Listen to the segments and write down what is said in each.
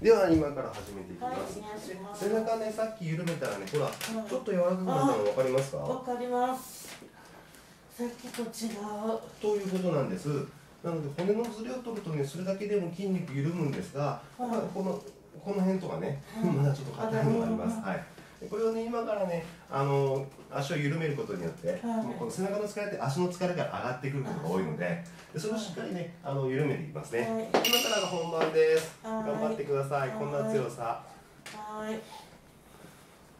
では今から始めていきます,、はい背中ねさっき緩めたらねほら、いちょっと柔らかくなったの分かりますか？わかります。さっきと違う。ということなんです。なので骨のずれを取るとねそれだけでも筋肉緩むんですが、はい。まあこのこの辺とかね、はい。まだちょっと硬いのがあります、あはい。でこれをね今からねあの足を緩めることによって、はい。もうこの背中の疲れって足の疲れから上がってくることが多いのででそれをしっかりねあの緩めていきますね、はい。今からが本番です。はい。頑張ってください。はいこんな強さ。はい。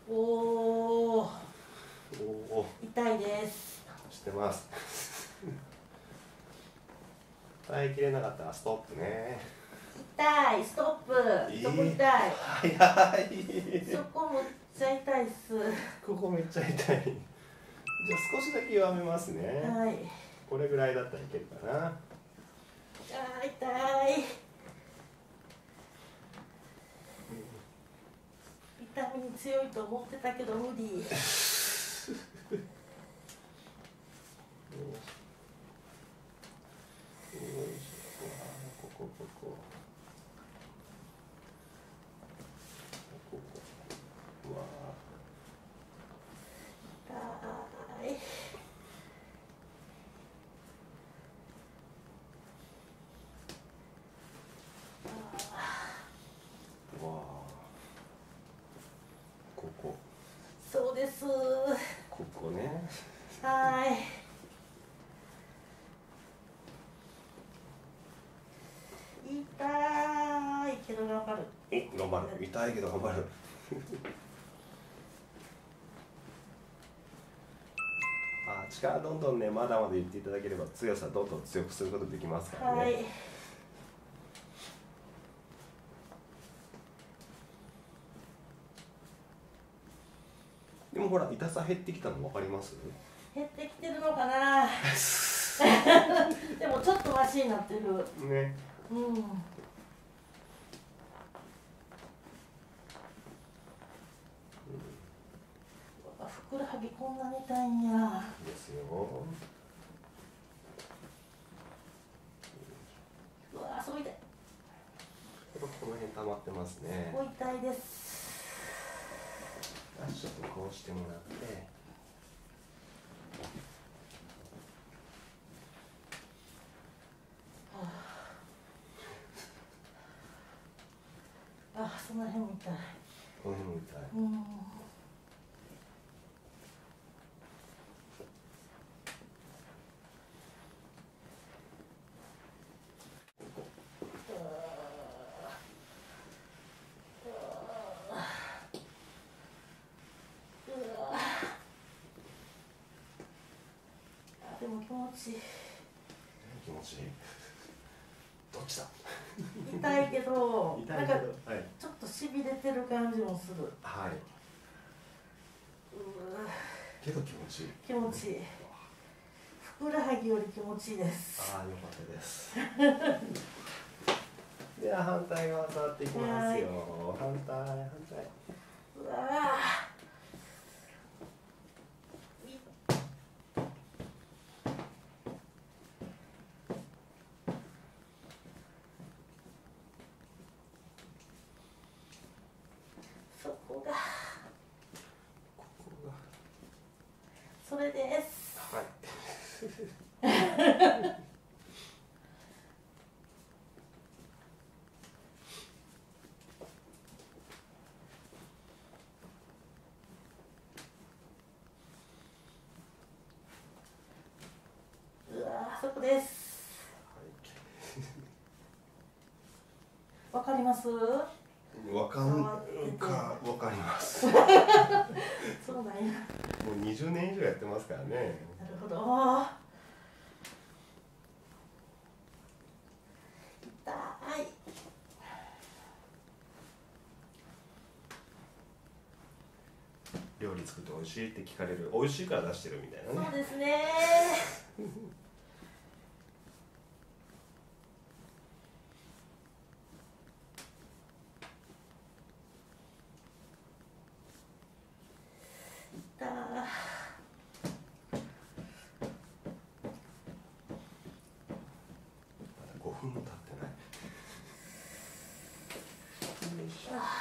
おおおお痛いです。してます。耐えきれなかったらストップね痛いストップ。そこ痛い。早い。そこむっちゃ痛いっす。ここめっちゃ痛い。じゃあ少しだけ弱めますね。はい。これぐらいだったらいけるかな。あー痛い。痛みに強いと思ってたけど無理 よいしょここここここうわ痛いーわここそうです。ここね。はい。痛いけど頑張る。お頑張る。痛いけど頑張る。あ力どんどんねまだまだ言っていただければ強さどんどん強くすることできますからね、はいもほら痛さ減ってきたの分かります？減ってきてるのかな？でもちょっとマシになってる。ね。うん。ふくらはぎこんなに痛いんや。ですよ。うわすごい。痛いこの辺溜まってますね。すごい痛いですこうしてもらって。あその辺も痛い。この辺も痛いうんうわあでも気持ちいい。気持ちいい。どっちだ？痛いけど痛ないんかはい。ちょっとしびれてる感じもする。はい。けど気持ちいい。気持ちいい。ふくらはぎより気持ちいいです。ああよかったです。では反対側触っていきますよ。反対反対。うわそこがここがそれですはいうです。わかります？わかんかわかります。もそうなんや。う20年以上やってますからね。なるほど。痛い。料理作って美味しいって聞かれる。美味しいから出してるみたいなね。そうですね痛まだ5分も経ってないしょ